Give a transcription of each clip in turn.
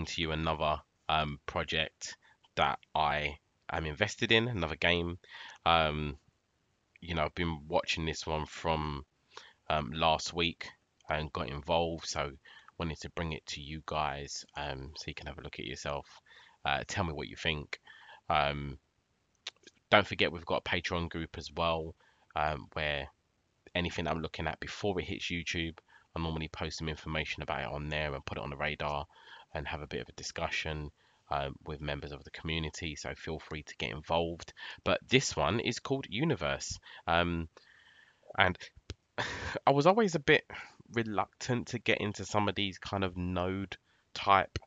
bring to you another um, project that I am invested in, another game. Um, you know, I've been watching this one from um, last week and got involved, so wanted to bring it to you guys um, so you can have a look at yourself. Uh, tell me what you think. Um, don't forget we've got a Patreon group as well, um, where anything I'm looking at before it hits YouTube, I normally post some information about it on there and put it on the radar and have a bit of a discussion um, with members of the community. So feel free to get involved. But this one is called Universe, um, and I was always a bit reluctant to get into some of these kind of node type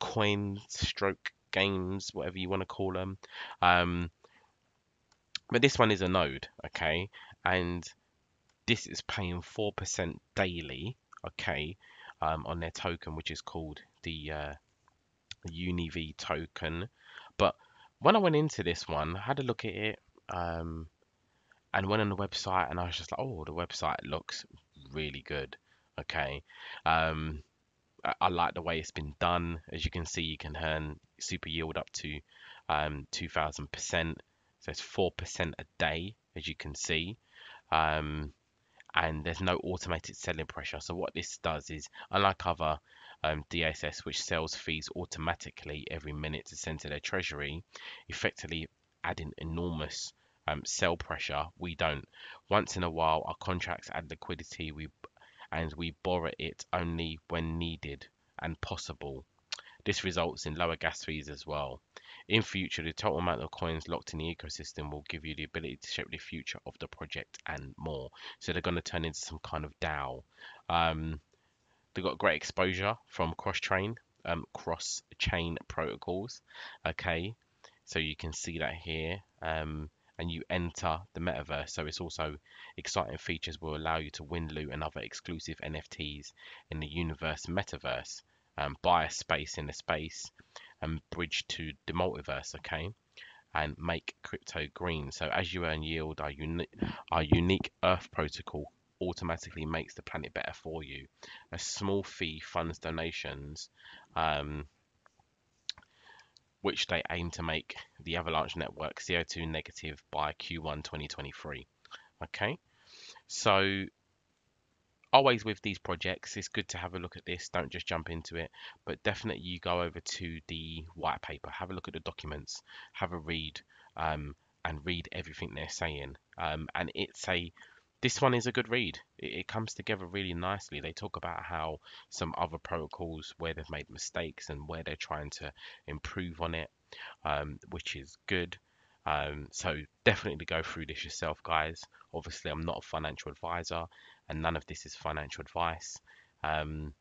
coin stroke games, whatever you want to call them. Um, but this one is a node, okay, and this is paying four percent daily, okay, um, on their token, which is called the uh, UniV token. But when I went into this one, I had a look at it, um, and went on the website, and I was just like, oh, the website looks really good, okay. Um, I, I like the way it's been done. As you can see, you can earn super yield up to um, 2000%. So it's 4% a day, as you can see. Um, and there's no automated selling pressure. So what this does is, unlike other um, DSS, which sells fees automatically every minute to send to their treasury, effectively adding enormous um, sell pressure. We don't. Once in a while, our contracts add liquidity. We and we borrow it only when needed and possible. This results in lower gas fees as well. In future, the total amount of coins locked in the ecosystem will give you the ability to shape the future of the project and more. So they're going to turn into some kind of DAO. Um, they've got great exposure from cross-chain, um, cross-chain protocols. Okay, so you can see that here. Um, and you enter the metaverse. So it's also exciting features will allow you to win loot and other exclusive NFTs in the universe metaverse, um, buy a space in the space, and bridge to the multiverse. Okay, and make crypto green. So as you earn yield, our unique our unique Earth protocol automatically makes the planet better for you. A small fee funds donations. Um, which they aim to make the Avalanche network CO2 negative by Q1 2023. Okay, so always with these projects, it's good to have a look at this. Don't just jump into it, but definitely you go over to the white paper, have a look at the documents, have a read, um, and read everything they're saying. Um, and it's a this one is a good read. It, it, comes together really nicely. They talk about how some other protocols where they've made mistakes and where they're trying to improve on it, um, which is good. Um, so definitely go through this yourself, guys. Obviously, I'm not a financial advisor, and none of this is financial advice. Um,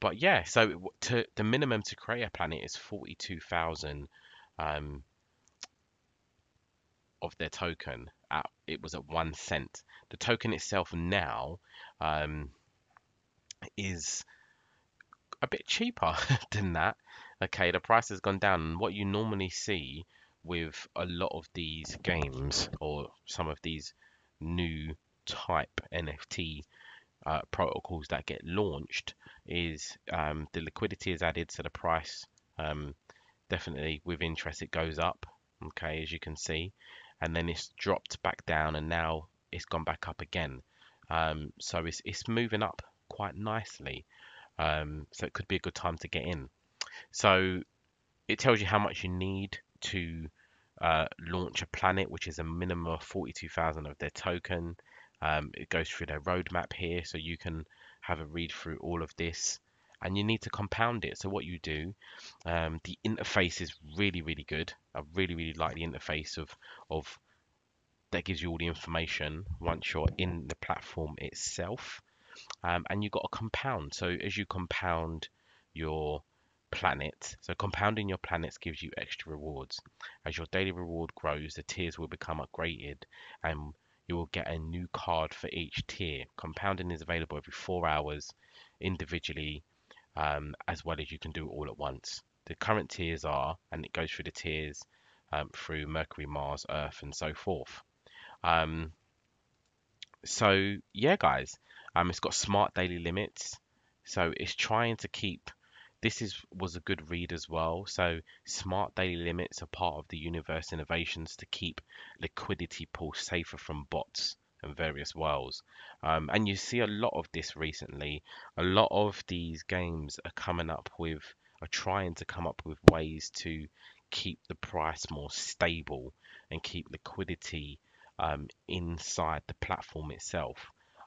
but yeah, so to, the minimum to create a planet is 42,000 um, of their token at it was at one cent. The token itself now um, is a bit cheaper than that. Okay, the price has gone down. And what you normally see with a lot of these games or some of these new type NFT uh, protocols that get launched is um, the liquidity is added, so the price um, definitely with interest it goes up. Okay, as you can see, and then it's dropped back down and now it's gone back up again. Um, so it's, it's moving up quite nicely. Um, so it could be a good time to get in. So it tells you how much you need to uh, launch a planet, which is a minimum of 42,000 of their token. Um, it goes through their roadmap here, so you can have a read through all of this. And you need to compound it. So what you do, um, the interface is really, really good. I really, really like the interface of of that gives you all the information once you're in the platform itself. Um, and you've got a compound. So as you compound your planet, so compounding your planets gives you extra rewards. As your daily reward grows, the tiers will become upgraded and you will get a new card for each tier. Compounding is available every four hours individually, um, as well as you can do all at once the current tiers are, and it goes through the tiers um, through Mercury, Mars, Earth, and so forth. Um, so yeah, guys, um, it's got smart daily limits, so it's trying to keep this is was a good read as well. So smart daily limits are part of the universe innovations to keep liquidity pools safer from bots and various whales. Um, and you see a lot of this recently. A lot of these games are coming up with, are trying to come up with ways to keep the price more stable and keep liquidity um, inside the platform itself.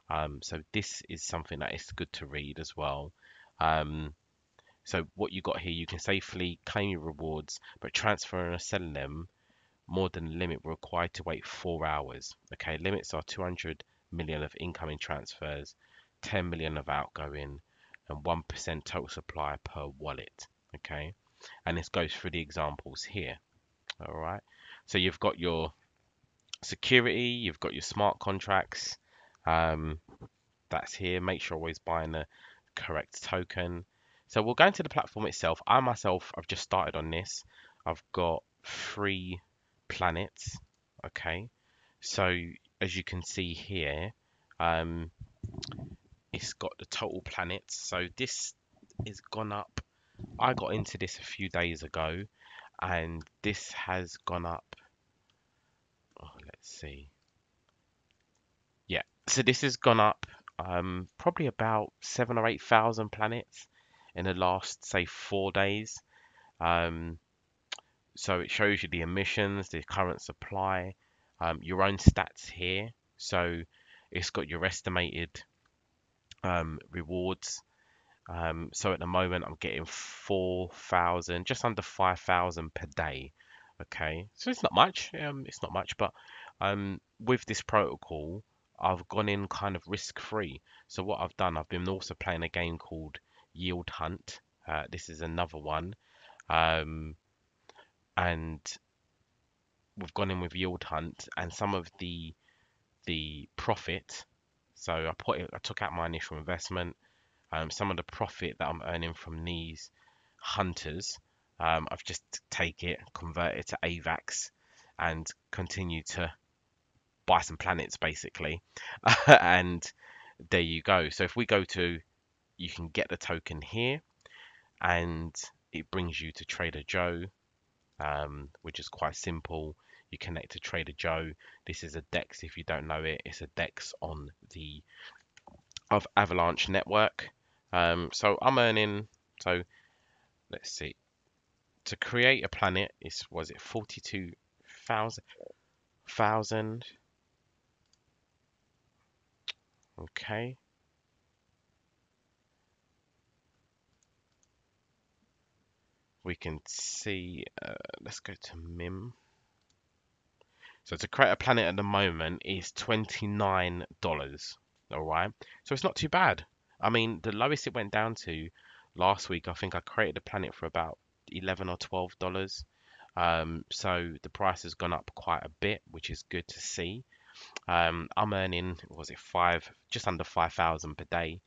Um, so this is something that is good to read as well. Um, so what you got here, you can safely claim your rewards, but transferring or selling them more than the limit required to wait four hours. Okay, limits are 200 million of incoming transfers, 10 million of outgoing, and 1% total supply per wallet. Okay, and this goes through the examples here. All right, so you've got your security, you've got your smart contracts. Um, that's here. Make sure always buying the correct token. So we'll go into the platform itself. I myself, I've just started on this. I've got three planets. Okay, so as you can see here, um, it's got the total planets. So this is gone up. I got into this a few days ago, and this has gone up. Oh, let's see. Yeah, so this has gone up um, probably about seven or eight thousand planets in the last, say, four days. Um, so it shows you the emissions, the current supply, um, your own stats here. So it's got your estimated um, rewards. Um, so at the moment, I'm getting 4,000, just under 5,000 per day. Okay, so it's not much. Um, it's not much, but um, with this protocol, I've gone in kind of risk free. So what I've done, I've been also playing a game called Yield Hunt. Uh, this is another one. Um, and we've gone in with Yield Hunt and some of the the profit. So I put it, I took out my initial investment. Um, some of the profit that I'm earning from these hunters, um, I've just take it, convert it to AVAX, and continue to buy some planets basically. and there you go. So if we go to you can get the token here and it brings you to Trader Joe, um, which is quite simple. You connect to Trader Joe. This is a DEX if you don't know it. It's a DEX on the of Avalanche network. Um, so I'm earning. So let's see. To create a planet is was it forty two thousand thousand. Okay. We can see, uh, let's go to MIM. So to create a planet at the moment is $29. All right. So it's not too bad. I mean, the lowest it went down to last week, I think I created a planet for about 11 or $12. Um, so the price has gone up quite a bit, which is good to see. Um, I'm earning, was it five, just under 5,000 per day.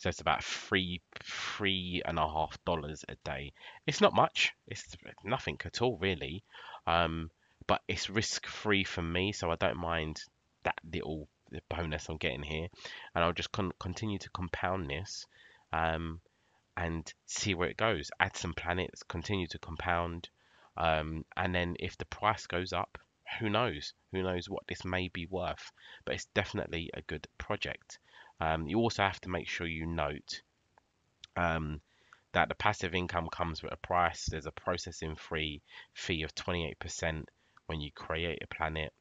So it's about three, three and a half dollars a day. It's not much. It's nothing at all, really. Um, but it's risk free for me, so I don't mind that little bonus I'm getting here. And I'll just con continue to compound this um, and see where it goes. Add some planets, continue to compound. Um, and then if the price goes up, who knows? Who knows what this may be worth? But it's definitely a good project. Um, you also have to make sure you note um, that the passive income comes with a price. There's a processing free fee of 28% when you create a planet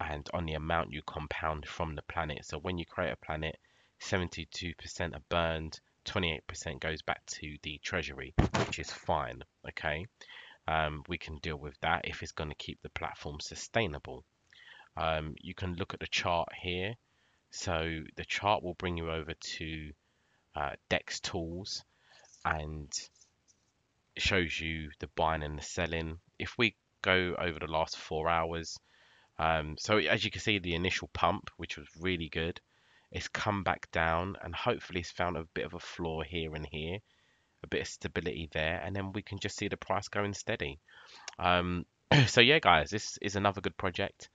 and on the amount you compound from the planet. So when you create a planet, 72% are burned, 28% goes back to the treasury, which is fine. Okay, um, we can deal with that if it's going to keep the platform sustainable. Um, you can look at the chart here so the chart will bring you over to uh, Dex Tools and shows you the buying and the selling. If we go over the last four hours, um, so as you can see, the initial pump, which was really good, it's come back down and hopefully it's found a bit of a floor here and here, a bit of stability there, and then we can just see the price going steady. Um, so yeah, guys, this is another good project.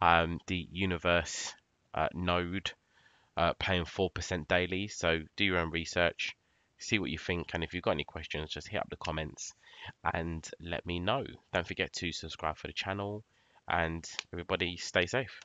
Um, the Universe uh, node uh, paying 4% daily. So do your own research, see what you think, and if you've got any questions, just hit up the comments and let me know. Don't forget to subscribe for the channel, and everybody stay safe.